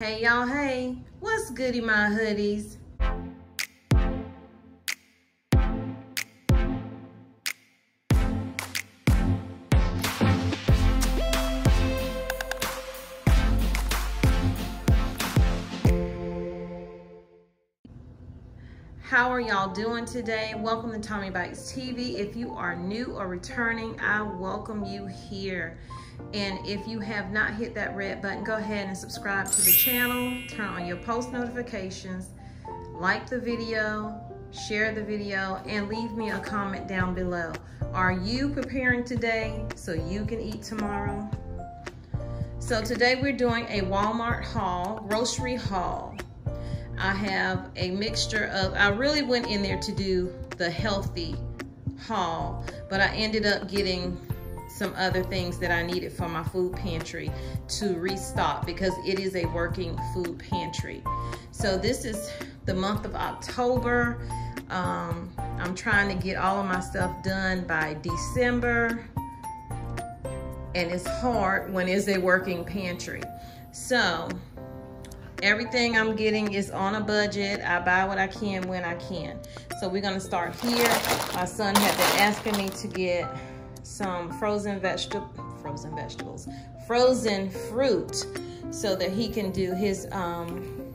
Hey y'all, hey, what's goody my hoodies? How are y'all doing today? Welcome to Tommy Bites TV. If you are new or returning, I welcome you here. And if you have not hit that red button, go ahead and subscribe to the channel, turn on your post notifications, like the video, share the video, and leave me a comment down below. Are you preparing today so you can eat tomorrow? So today we're doing a Walmart haul, grocery haul. I have a mixture of, I really went in there to do the healthy haul, but I ended up getting some other things that I needed for my food pantry to restock because it is a working food pantry. So this is the month of October. Um, I'm trying to get all of my stuff done by December and it's hard when it's a working pantry. So everything I'm getting is on a budget. I buy what I can when I can. So we're gonna start here. My son had been asking me to get some frozen vegetable, frozen vegetables, frozen fruit so that he can do his um,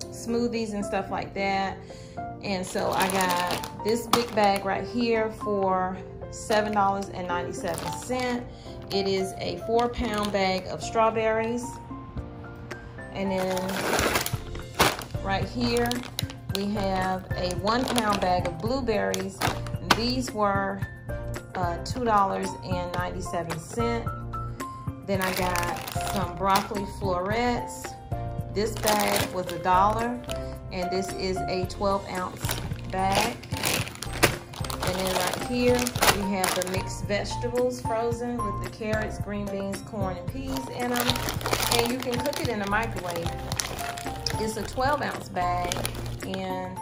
smoothies and stuff like that. And so I got this big bag right here for $7.97. It is a four pound bag of strawberries. And then right here, we have a one pound bag of blueberries. These were uh, $2.97. Then I got some broccoli florets. This bag was a dollar, and this is a 12 ounce bag. And then right here, we have the mixed vegetables frozen with the carrots, green beans, corn, and peas in them. And you can cook it in the microwave. It's a 12 ounce bag, and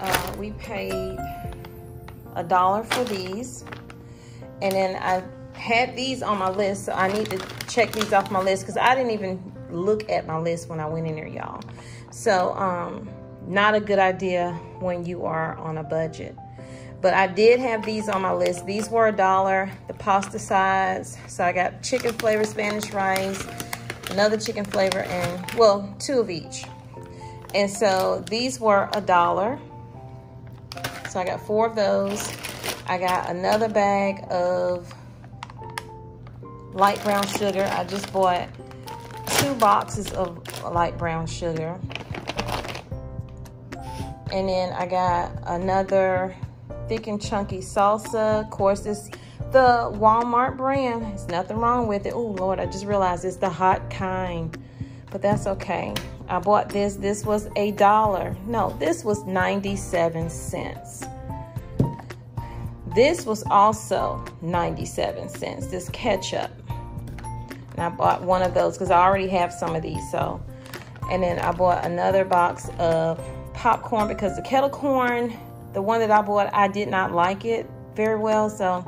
uh, we paid a dollar for these. And then I had these on my list, so I need to check these off my list because I didn't even look at my list when I went in there, y'all. So, um, not a good idea when you are on a budget. But I did have these on my list. These were a dollar, the pasta size. So I got chicken flavor Spanish rice, another chicken flavor, and well, two of each. And so these were a dollar. So I got four of those. I got another bag of light brown sugar. I just bought two boxes of light brown sugar. And then I got another thick and chunky salsa. Of course, it's the Walmart brand. There's nothing wrong with it. Oh, Lord, I just realized it's the hot kind. But that's okay. I bought this. This was a dollar. No, this was 97 cents. This was also 97 cents, this ketchup. And I bought one of those because I already have some of these. So, and then I bought another box of popcorn because the kettle corn, the one that I bought, I did not like it very well. So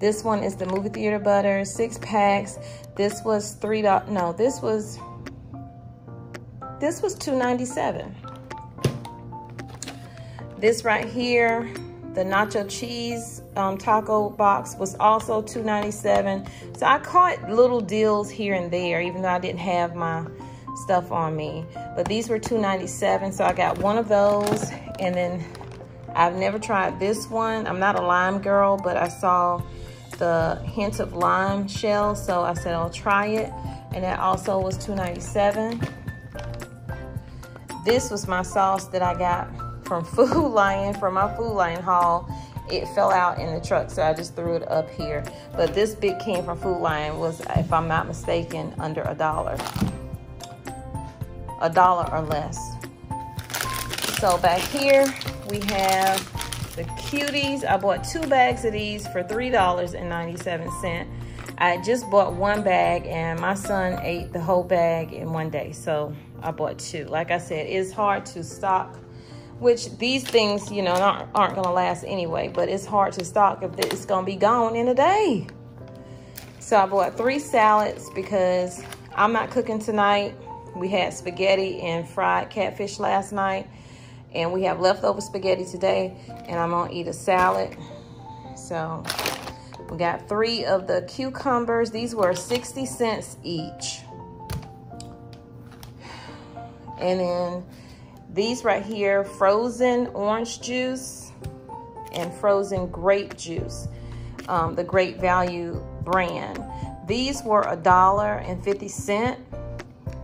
this one is the movie theater butter, six packs. This was three dollars. No, this was this was two ninety seven. This right here the nacho cheese um, taco box was also $2.97. So I caught little deals here and there, even though I didn't have my stuff on me. But these were $2.97, so I got one of those. And then I've never tried this one. I'm not a lime girl, but I saw the hint of lime shell, so I said I'll try it. And that also was $2.97. This was my sauce that I got from Food Lion, from my Food Lion haul. It fell out in the truck, so I just threw it up here. But this big can from Food Lion was, if I'm not mistaken, under a dollar. A dollar or less. So back here, we have the cuties. I bought two bags of these for $3.97. I just bought one bag and my son ate the whole bag in one day. So I bought two. Like I said, it's hard to stock which these things, you know, aren't, aren't going to last anyway, but it's hard to stock if it's going to be gone in a day. So I bought three salads because I'm not cooking tonight. we had spaghetti and fried catfish last night. And we have leftover spaghetti today. And I'm to eat a salad. So we got three of the cucumbers. These were 60 cents each. And then these right here, frozen orange juice and frozen grape juice, um, the Great Value brand. These were a dollar and 50 cent.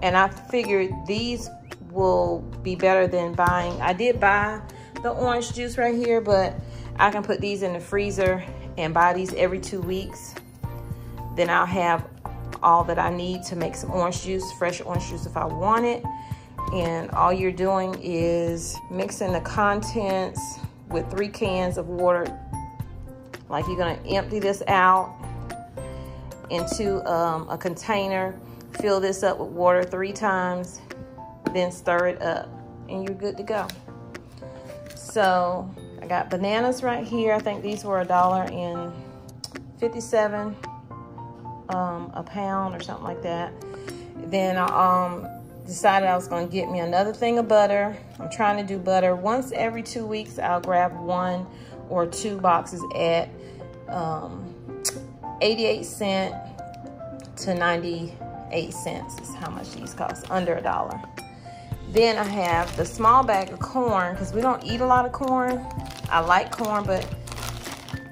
And I figured these will be better than buying. I did buy the orange juice right here, but I can put these in the freezer and buy these every two weeks. Then I'll have all that I need to make some orange juice, fresh orange juice if I want it. And all you're doing is mixing the contents with three cans of water. Like you're gonna empty this out into um, a container, fill this up with water three times, then stir it up, and you're good to go. So I got bananas right here. I think these were a dollar and 57 um, a pound or something like that. Then I um, decided I was going to get me another thing of butter. I'm trying to do butter once every two weeks. I'll grab one or two boxes at um, 88 cent to 98 cents is how much these cost, under a dollar. Then I have the small bag of corn because we don't eat a lot of corn. I like corn, but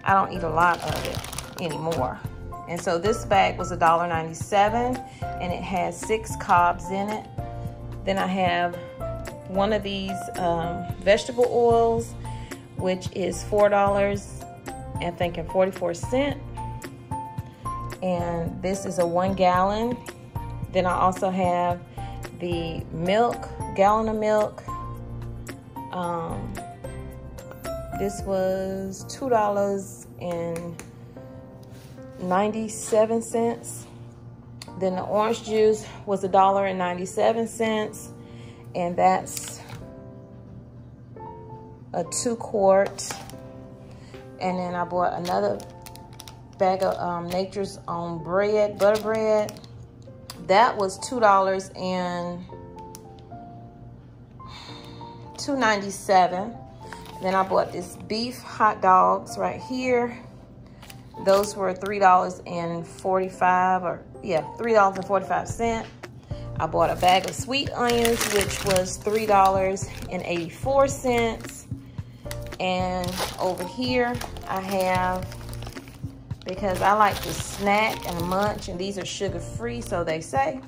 I don't eat a lot of it anymore. And so this bag was $1.97 and it has six cobs in it. Then I have one of these um, vegetable oils, which is $4 and thinking 44 cent. And this is a one gallon. Then I also have the milk, gallon of milk. Um, this was two dollars and ninety-seven cents. Then the orange juice was a dollar and ninety-seven cents, and that's a two quart. And then I bought another bag of um, Nature's Own bread, butter bread. That was two dollars and two ninety seven. Then I bought this beef hot dogs right here. Those were three dollars and forty five, or yeah, three dollars and forty five cent. I bought a bag of sweet onions, which was three dollars and eighty four cents. And over here, I have because I like to snack and munch and these are sugar free so they say.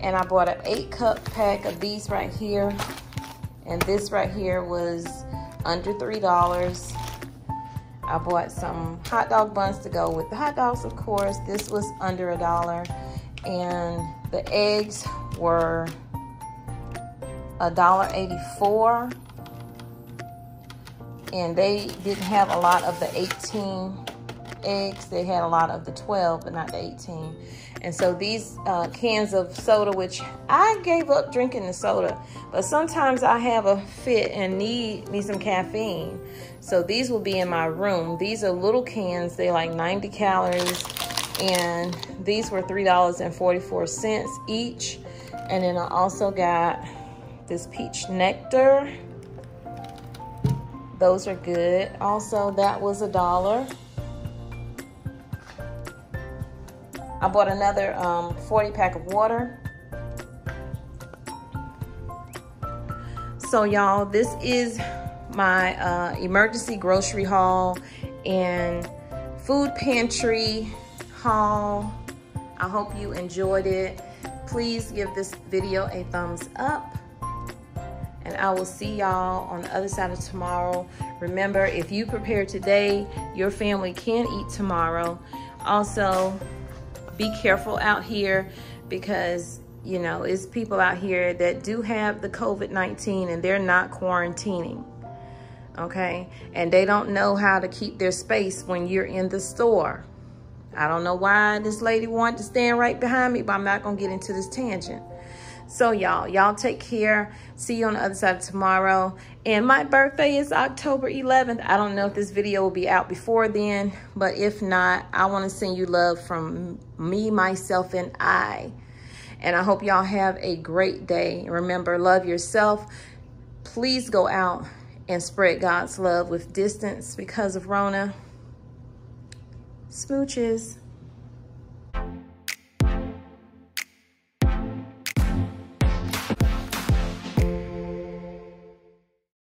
And I bought an eight cup pack of these right here and this right here was under three dollars. I bought some hot dog buns to go with the hot dogs of course. This was under a dollar and the eggs were a dollar 84 and they didn't have a lot of the 18 eggs. They had a lot of the 12, but not the 18. And so these uh, cans of soda, which I gave up drinking the soda, but sometimes I have a fit and need me some caffeine. So these will be in my room. These are little cans. They're like 90 calories. And these were $3.44 each. And then I also got this peach nectar. Those are good. Also, that was a dollar. I bought another um, 40 pack of water. So y'all, this is my uh, emergency grocery haul and food pantry haul. I hope you enjoyed it. Please give this video a thumbs up. And I will see y'all on the other side of tomorrow. Remember, if you prepare today, your family can eat tomorrow. Also, be careful out here because you know it's people out here that do have the COVID-19 and they're not quarantining okay? And they don't know how to keep their space when you're in the store. I don't know why this lady wanted to stand right behind me but I'm not gonna get into this tangent so y'all, y'all take care. See you on the other side tomorrow. And my birthday is October 11th. I don't know if this video will be out before then, but if not, I want to send you love from me, myself, and I. And I hope y'all have a great day. Remember, love yourself. Please go out and spread God's love with distance because of Rona. Smooches.